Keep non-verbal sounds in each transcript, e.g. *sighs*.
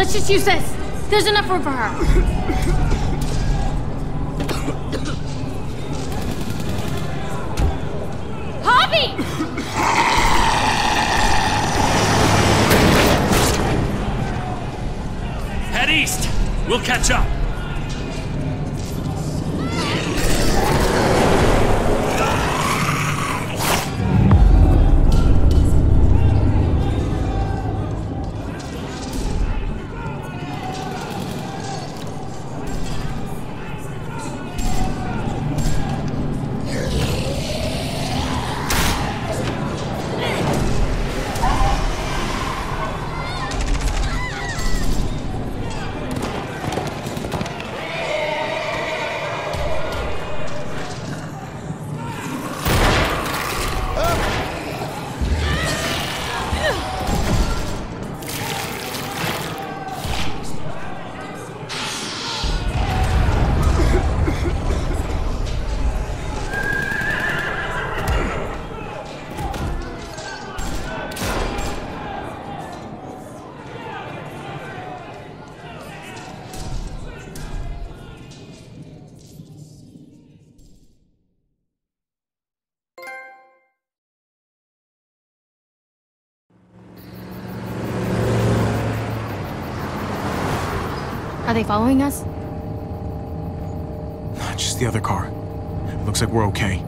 Let's just use this. There's enough room for her. Head east! We'll catch up! Are they following us? Just the other car. Looks like we're okay.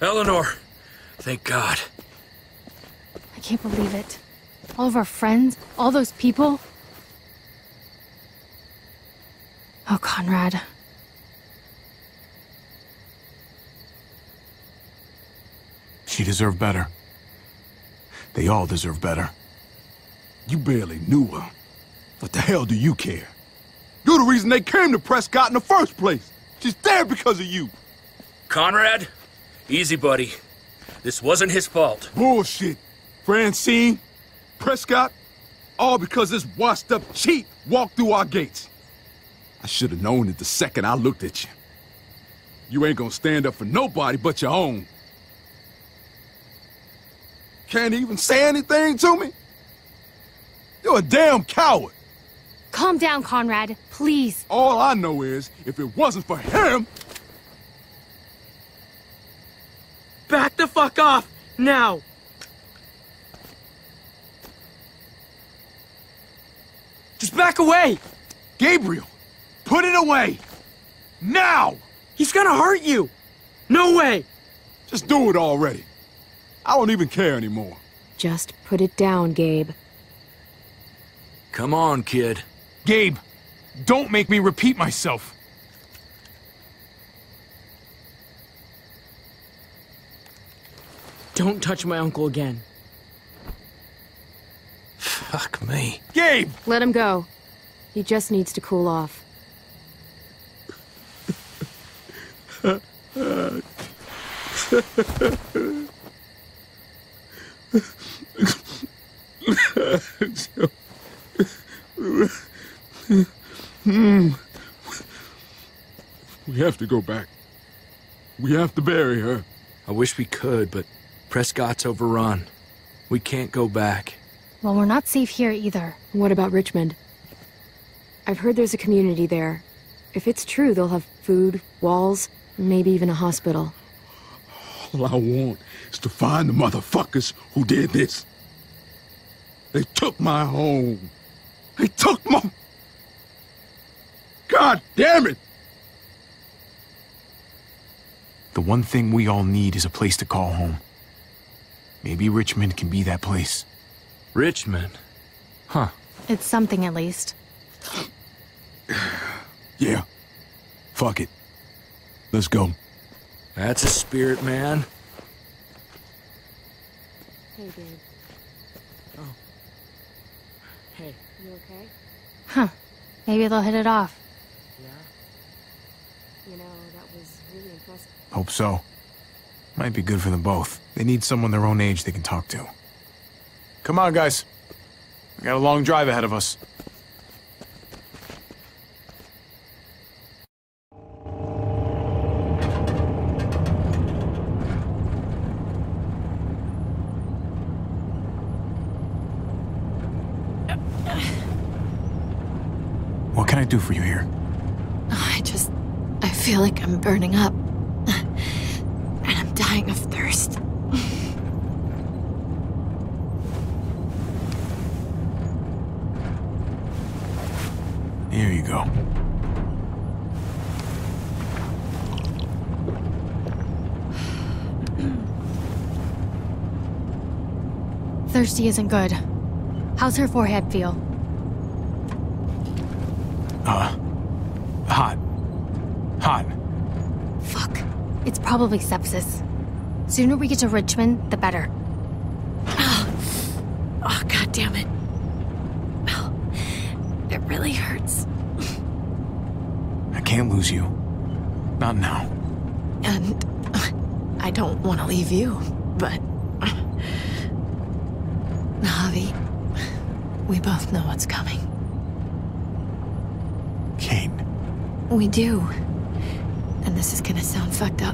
Eleanor! Thank God. I can't believe it. All of our friends, all those people. Oh, Conrad. She deserved better. They all deserve better. You barely knew her. What the hell do you care? You're the reason they came to Prescott in the first place. She's there because of you. Conrad? Easy, buddy. This wasn't his fault. Bullshit. Francine, Prescott, all because this washed up cheat walked through our gates. I should have known it the second I looked at you. You ain't gonna stand up for nobody but your own. Can't even say anything to me? You're a damn coward. Calm down, Conrad. Please. All I know is, if it wasn't for him, Back the fuck off! Now! Just back away! Gabriel, put it away! Now! He's gonna hurt you! No way! Just do it already. I don't even care anymore. Just put it down, Gabe. Come on, kid. Gabe, don't make me repeat myself. Don't touch my uncle again. Fuck me. Gabe! Let him go. He just needs to cool off. We have to go back. We have to bury her. I wish we could, but Prescott's overrun. We can't go back. Well, we're not safe here either. What about Richmond? I've heard there's a community there. If it's true, they'll have food, walls, maybe even a hospital. All I want is to find the motherfuckers who did this. They took my home. They took my... God damn it! The one thing we all need is a place to call home. Maybe Richmond can be that place. Richmond? Huh. It's something at least. Yeah. Fuck it. Let's go. That's a spirit, man. Hey, babe. Oh. Hey. You okay? Huh. Maybe they'll hit it off. Yeah? You know, that was really impressive. Hope so. Might be good for them both. They need someone their own age they can talk to. Come on, guys. We got a long drive ahead of us. What can I do for you here? I just. I feel like I'm burning up. *sighs* And I'm dying of thirst. *sighs* Here you go. *sighs* Thirsty isn't good. How's her forehead feel? Uh, It's probably sepsis. Sooner we get to Richmond, the better. Oh, god damn it. Oh, it oh, really hurts. I can't lose you. Not now. And I don't want to leave you, but. Javi, we both know what's coming. Kate. We do. And this is gonna sound fucked up, but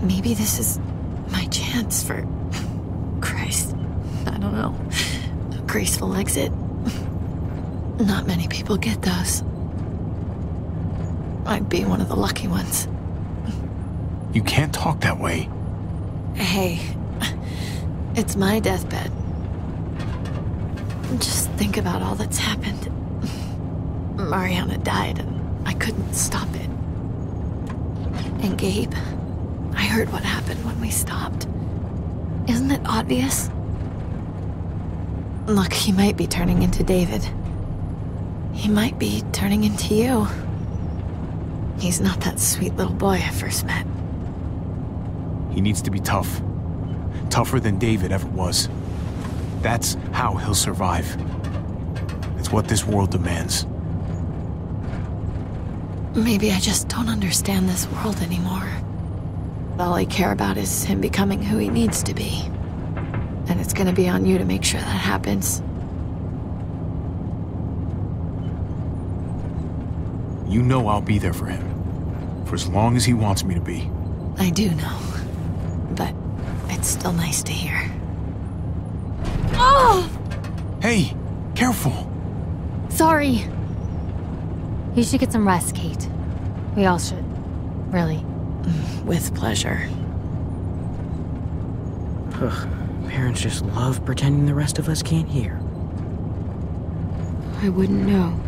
maybe this is my chance for. *laughs* Christ. I don't know. A graceful exit. Not many people get those. I'd be one of the lucky ones. You can't talk that way. Hey, it's my deathbed. Just think about all that's happened. Mariana died, and I couldn't stop it. And Gabe, heard what happened when we stopped. Isn't it obvious? Look, he might be turning into David. He might be turning into you. He's not that sweet little boy I first met. He needs to be tough. Tougher than David ever was. That's how he'll survive. It's what this world demands. Maybe I just don't understand this world anymore. All I care about is him becoming who he needs to be. And it's gonna be on you to make sure that happens. You know I'll be there for him. For as long as he wants me to be. I do know. But it's still nice to hear. Oh! Hey, careful. Sorry. You should get some rest, Kate. We all should. Really. With pleasure. Ugh, parents just love pretending the rest of us can't hear. I wouldn't know.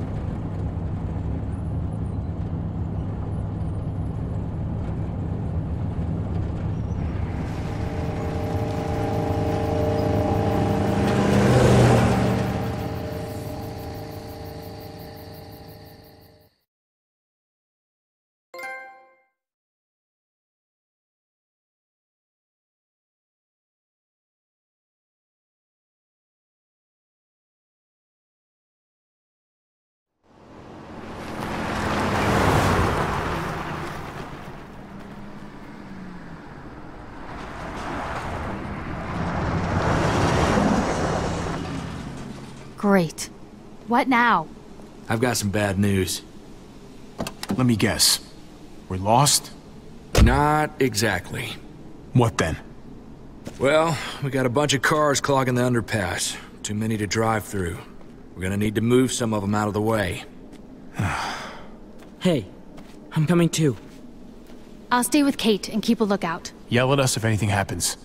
Great. What now? I've got some bad news. Let me guess. We're lost? Not exactly. What then? Well, we got a bunch of cars clogging the underpass. Too many to drive through. We're gonna need to move some of them out of the way. *sighs* Hey, I'm coming too. I'll stay with Kate and keep a lookout. Yell at us if anything happens.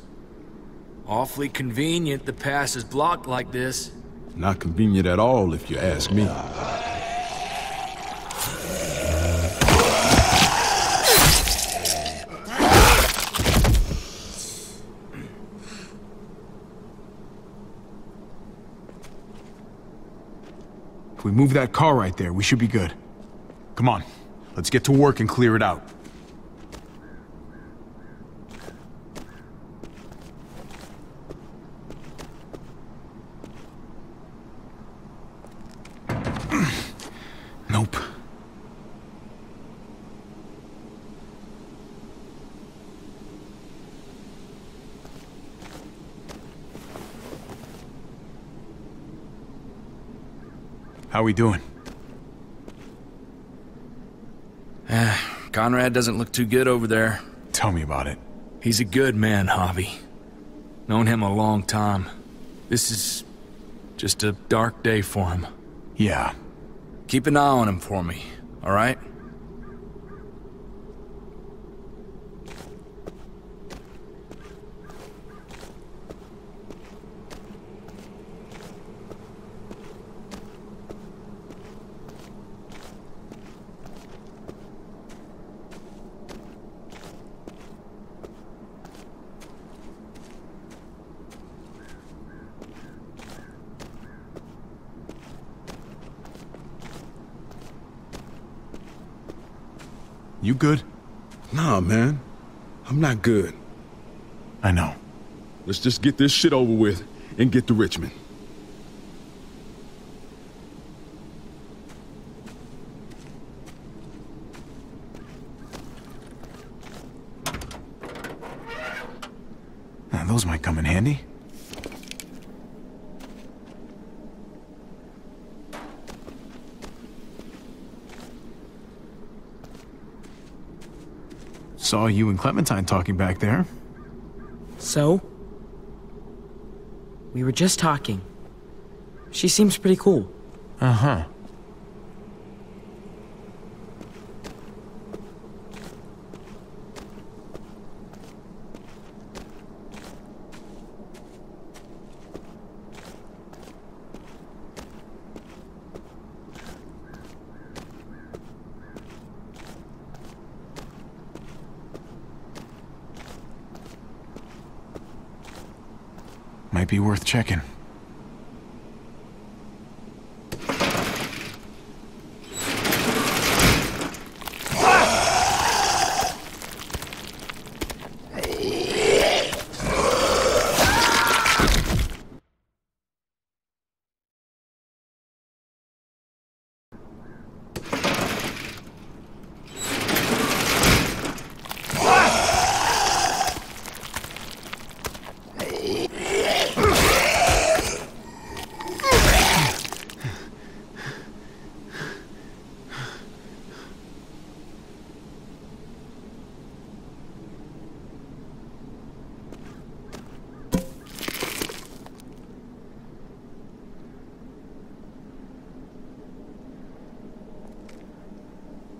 Awfully convenient the pass is blocked like this. Not convenient at all, if you ask me. If we move that car right there, we should be good. Come on, let's get to work and clear it out. How we doing? Eh, Conrad doesn't look too good over there. Tell me about it. He's a good man, Javi. Known him a long time. This is... Just a dark day for him. Yeah. Keep an eye on him for me, all right? You good? Nah, man. I'm not good. I know. Let's just get this shit over with and get to Richmond. Now, those might come in handy. Saw you and Clementine talking back there. So? We were just talking. She seems pretty cool. Uh-huh. Be worth checking.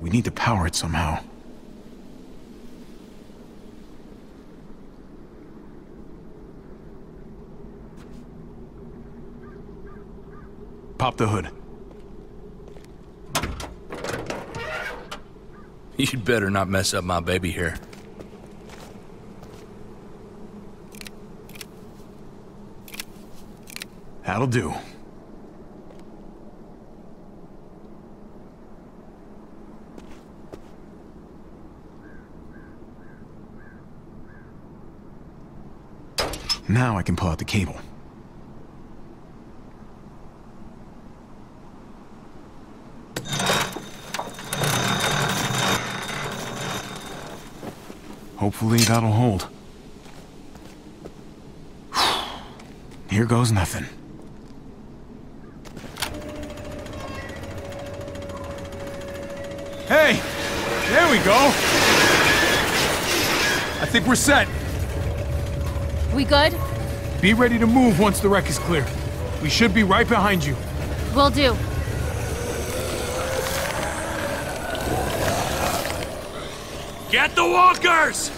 We need to power it somehow. Pop the hood. *laughs* You'd better not mess up my baby here. That'll do. Now I can pull out the cable. Hopefully that'll hold. *sighs* Here goes nothing. Hey! There we go! I think we're set. We good? Be ready to move once the wreck is clear. We should be right behind you. Will do. Get the walkers!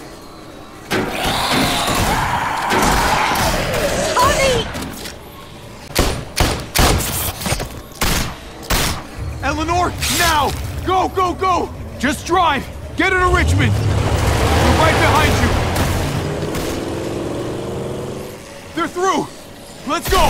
Eleanor, now! Go, go, go! Just drive! Get her to Richmond! We're right behind you! They're through! Let's go!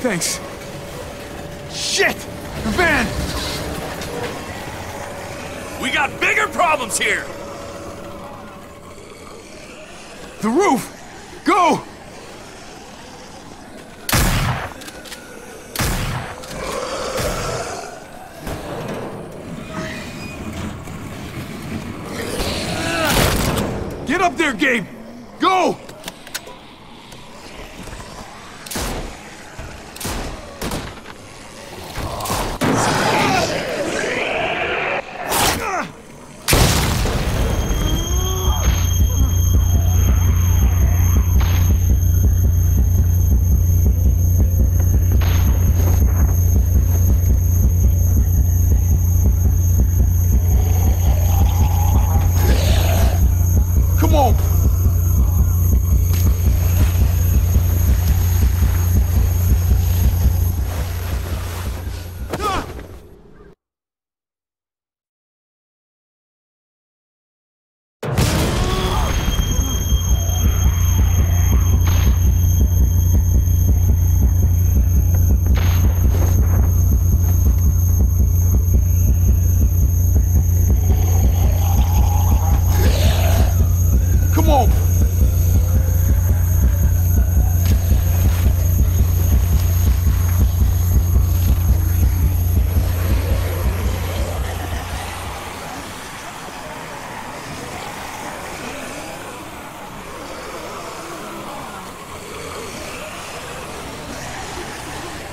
Thanks. Shit! The van! We got bigger problems here! The roof! Go! Get up there, Gabe! Go!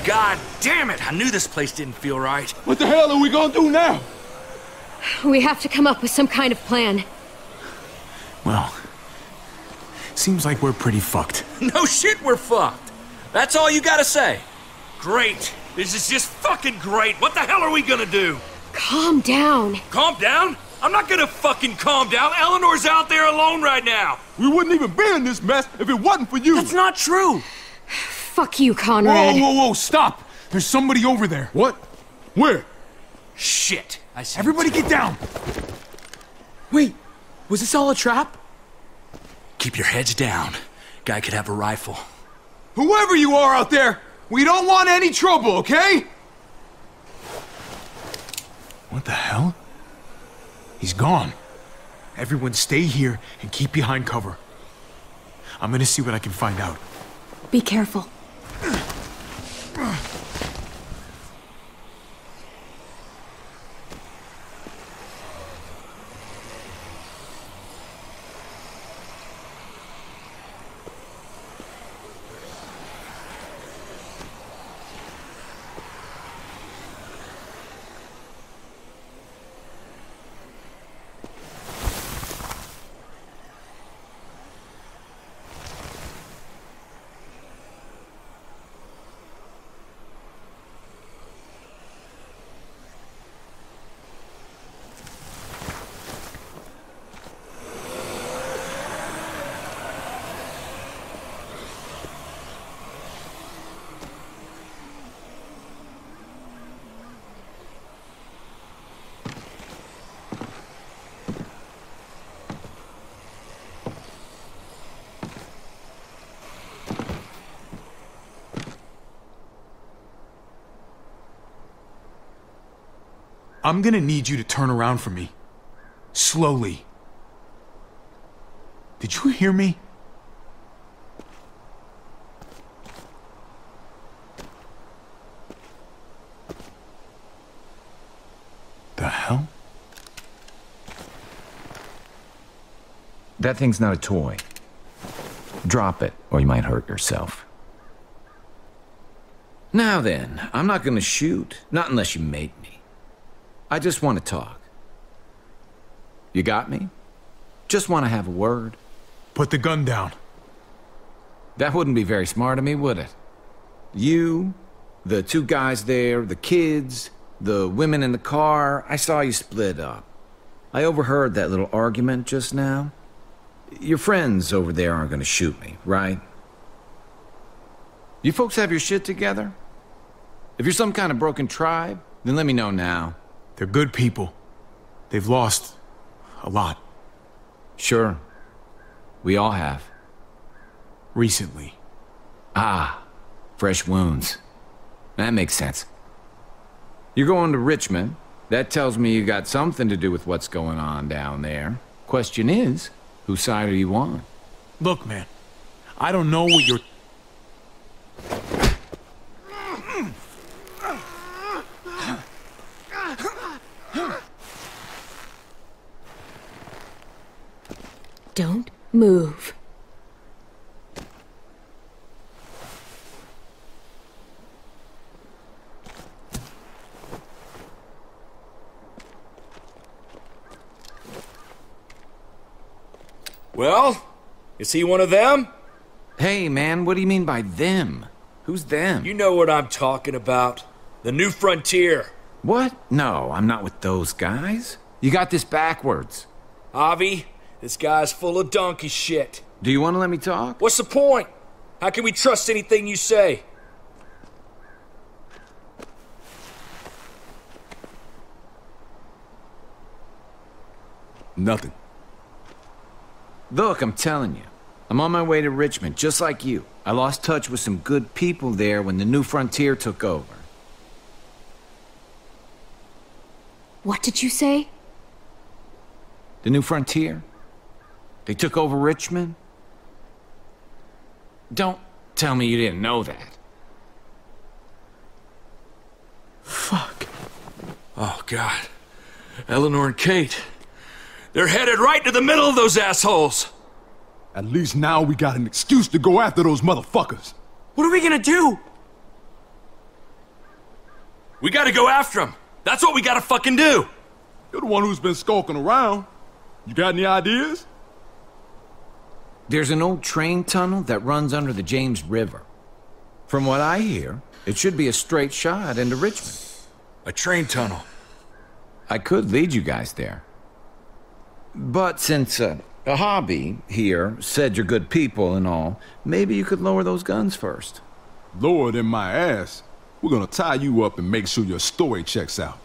God damn it! I knew this place didn't feel right. What the hell are we gonna do now? We have to come up with some kind of plan. Well, seems like we're pretty fucked. *laughs* No shit, we're fucked. That's all you gotta say. Great. This is just fucking great. What the hell are we gonna do? Calm down. Calm down? I'm not gonna fucking calm down. Eleanor's out there alone right now. We wouldn't even be in this mess if it wasn't for you. That's not true. Fuck you, Whoa, Conrad. whoa, whoa, stop! There's somebody over there. What? Where? Shit. I see. Everybody get down! Wait, was this all a trap? Keep your heads down. Guy could have a rifle. Whoever you are out there, we don't want any trouble, okay? What the hell? He's gone. Everyone stay here and keep behind cover. I'm gonna see what I can find out. Be careful. I'm gonna need you to turn around for me. Slowly. Did you hear me? The hell? That thing's not a toy. Drop it, or you might hurt yourself. Now then, I'm not gonna shoot. Not unless you make me. I just want to talk. You got me? Just want to have a word. Put the gun down. That wouldn't be very smart of me, would it? You, the two guys there, the kids, the women in the car, I saw you split up. I overheard that little argument just now. Your friends over there aren't gonna shoot me, right? You folks have your shit together? If you're some kind of broken tribe, then let me know now. They're good people. They've lost a lot Sure. We all have. recently. Ah, fresh wounds. That makes sense. You're going to Richmond. That tells me you got something to do with what's going on down there. Question is, whose side are you on? Look, man, I don't know what you're. *gasps* Don't move. Well, is he one of them? Hey, man, what do you mean by them? Who's them? You know what I'm talking about. The new frontier. What? No, I'm not with those guys. You got this backwards. Javi, this guy's full of donkey shit. Do you want to let me talk? What's the point? How can we trust anything you say? Nothing. Look, I'm telling you. I'm on my way to Richmond, just like you. I lost touch with some good people there when the new frontier took over. What did you say? The new frontier? They took over Richmond? Don't tell me you didn't know that. Fuck. Oh, God. Eleanor and Kate. They're headed right to the middle of those assholes. At least now we got an excuse to go after those motherfuckers. What are we gonna do? We gotta go after him. That's what we gotta fucking do. You're the one who's been skulking around. You got any ideas? There's an old train tunnel that runs under the James River. From what I hear, it should be a straight shot into Richmond. A train tunnel. I could lead you guys there. But since uh, Javi here said you're good people and all, maybe you could lower those guns first. Lower than my ass. We're gonna tie you up and make sure your story checks out.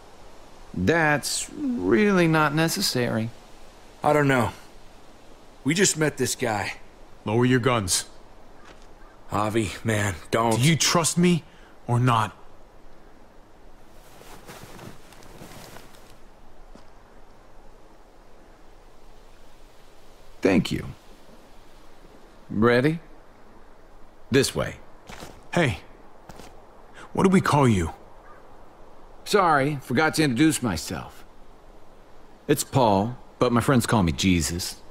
That's really not necessary. I don't know. We just met this guy. Lower your guns. Javi, man, don't. Do you trust me or not? Thank you. Ready? This way. Hey, what do we call you? Sorry, forgot to introduce myself. It's Paul, but my friends call me Jesus.